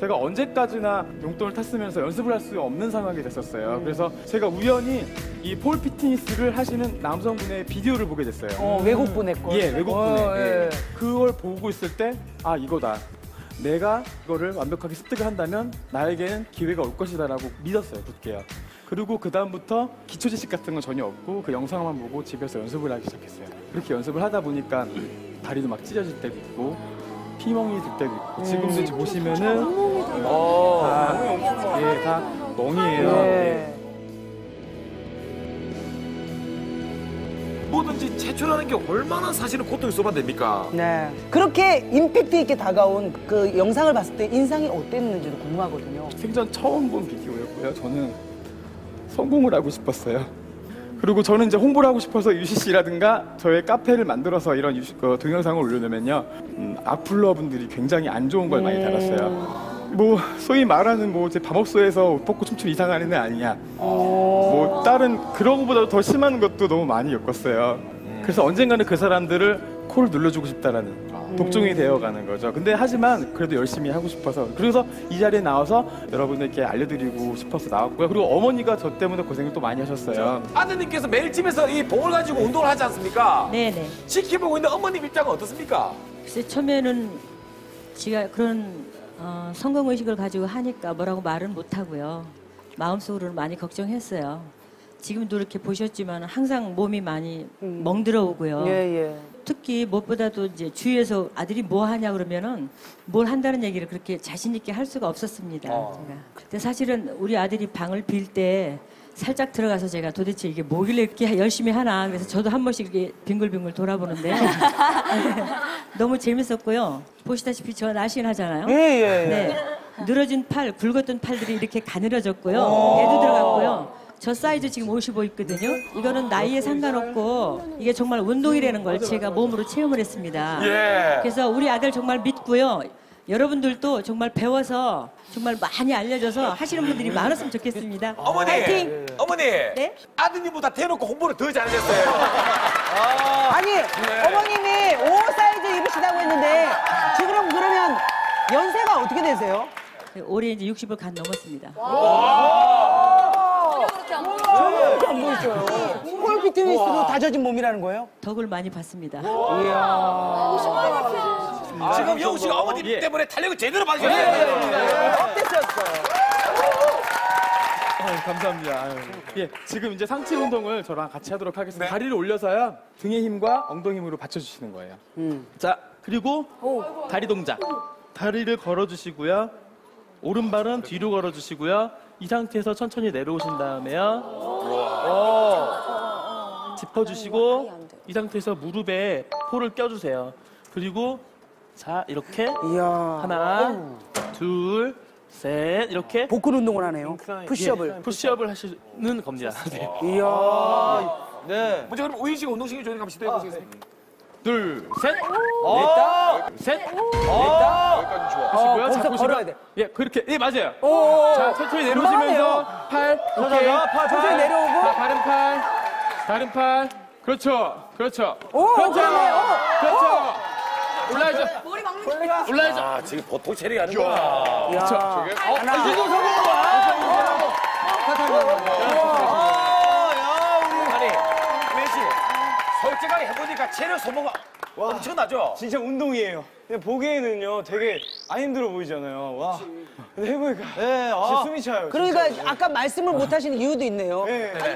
제가 언제까지나 용돈을 탔으면서 연습을 할 수 없는 상황이 됐었어요. 그래서 제가 우연히 이 폴 피트니스를 하시는 남성분의 비디오를 보게 됐어요. 어, 외국 분의 거. 예, 외국분의. 어, 예. 예. 그걸 보고 있을 때, 아, 이거다. 내가 이거를 완벽하게 습득을 한다면 나에게는 기회가 올 것이다라고 믿었어요, 굳게요. 그리고 그다음부터 기초 지식 같은 건 전혀 없고 그 영상만 보고 집에서 연습을 하기 시작했어요. 그렇게 연습을 하다 보니까 다리도 막 찢어질 때도 있고 피멍이 들 때도 있고 지금도 이제 보시면은 다, 예, 다 멍이에요. 예. 예. 뭐든지 제출하는 게 얼마나 사실은 고통이 쏟아됩니까? 네. 그렇게 임팩트 있게 다가온 그 영상을 봤을 때 인상이 어땠는지도 궁금하거든요. 생전 처음 본 비디오였고요. 저는 성공을 하고 싶었어요. 그리고 저는 이제 홍보를 하고 싶어서 UCC라든가 저의 카페를 만들어서 이런 유시- 그 동영상을 올려놓으면요. 음, 악플러 분들이 굉장히 안 좋은 걸 많이 달았어요. 뭐 소위 말하는 뭐 이제 밤업소에서 옷 벗고 춤추는 이상한 애는 아니냐. 뭐 다른 그런 것보다 더 심한 것도 너무 많이 겪었어요. 그래서 언젠가는 그 사람들을 코를 눌러주고 싶다라는 독종이 되어가는 거죠. 근데 하지만 그래도 열심히 하고 싶어서 그래서 이 자리에 나와서 여러분들께 알려드리고 싶어서 나왔고요. 그리고 어머니가 저 때문에 고생을 또 많이 하셨어요. 아드님께서 매일 집에서 이 봉을 가지고 운동을 하지 않습니까? 네네. 지켜보고 있는 어머님 입장은 어떻습니까? 글쎄 처음에는 제가 그런 어, 성공 의식을 가지고 하니까 뭐라고 말은 못 하고요. 마음속으로는 많이 걱정했어요. 지금도 이렇게 보셨지만 항상 몸이 많이 멍들어 오고요. 예, 예. 특히 무엇보다도 이제 주위에서 아들이 뭐 하냐 그러면은 뭘 한다는 얘기를 그렇게 자신 있게 할 수가 없었습니다. 제가. 근데 사실은 우리 아들이 방을 빌 때 살짝 들어가서 제가 도대체 이게 뭐길래 이렇게 열심히 하나 그래서 저도 한 번씩 이렇게 빙글빙글 돌아보는데 너무 재밌었고요. 보시다시피 저 날씬하잖아요. 예, 예, 예. 네. 늘어진 팔, 굵었던 팔들이 이렇게 가늘어졌고요. 배도 들어갔고요. 저 사이즈 지금 55 있거든요. 이거는 나이에 상관없고 이게 정말 운동이라는 걸 제가 몸으로 체험을 했습니다. 예. 그래서 우리 아들 정말 믿고요. 여러분들도 정말 배워서 정말 많이 알려줘서 하시는 분들이 많았으면 좋겠습니다. 어머니, 파이팅! 어머니, 네? 아드님보다 대놓고 홍보를 더 잘하셨어요. 아니, 어머님이 5 사이즈 입으시다고 했는데 지금 그러면 연세가 어떻게 되세요? 올해 이제 60을 간 넘었습니다. 안 보이죠? 폴 피트니스로 다져진 몸이라는 거예요? 덕을 많이 받습니다. 지금 영우 씨가 어머님 예. 때문에 탄력을 제대로 받으셨어요. 어땠었어요? 아유, 감사합니다. 아유. 예, 지금 이제 상체 운동을 저랑 같이 하도록 하겠습니다. 다리를 올려서요. 등의 힘과 엉덩이 힘으로 받쳐주시는 거예요. 자, 그리고 다리 동작. 다리를 걸어주시고요. 오른발은 뒤로 걸어주시고요. 이 상태에서 천천히 내려오신 다음에요. 어. 짚어주시고 이 상태에서 무릎에 폴을 껴주세요. 그리고 자 이렇게 이야. 하나, 둘, 셋 이렇게 복근 운동을 하네요. 푸시업을. 예, 푸시업을 하시는 겁니다. 네. 이야. 먼저 그럼 우인 씨가 운동신경 좋으니까 한번 시도해 보시겠습니다. 둘, 셋, 넷, 셋, 하시고요. 거기서 잡고 걸어야 시면- 돼. 예, 그렇게 예 맞아요. 오. 자, 천천히 내려오시면서 팔, 오케이. 팔 천천히 내려오고. 자, 다른 팔, 다른 팔. 그렇죠, 그렇죠. 오, 그렇죠, 그러네. 오, 그렇죠. 올라야죠. 올라야죠. 아, 지금 보통 체력이 아니구나. 야. 하나. 아니, 우인 씨, 솔직하게 해보니까 체력 소모가 엄청나죠? 진짜 운동이에요. 근데 보기에는요 되게 안 힘들어 보이잖아요. 와. 근데 해보니까 네, 진짜 숨이 차요. 그러니까 아까 말씀을 못 하시는 이유도 있네요.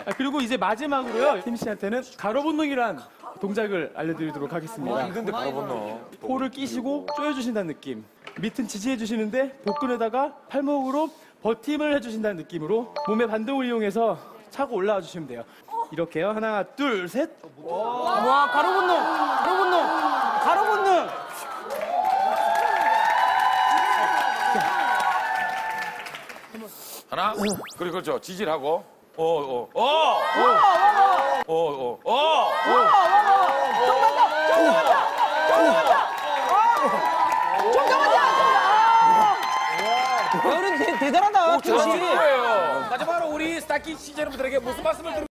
아, 그리고 이제 마지막으로요, 팀 씨한테는 가로 운동이란 동작을 알려드리도록 하겠습니다. 힘든데 건너. 폴을 끼시고 조여주신다는 느낌. 밑은 지지해주시는데 복근에다가 팔목으로 버팀을 해주신다는 느낌으로 몸의 반동을 이용해서 차고 올라와 주시면 돼요. 이렇게요. 하나, 둘, 셋. 와, 가로 운동. 가로 운동. 가로 운동. 하나, 그리고 그렇죠. 지질하고. 어, 어, 어, 어, 어, 어, 어. 어른 대- 대단하다. 잘하시는 거예요. 마지막으로 우리 스타키 시청자분들에게 무슨 말씀을 드리고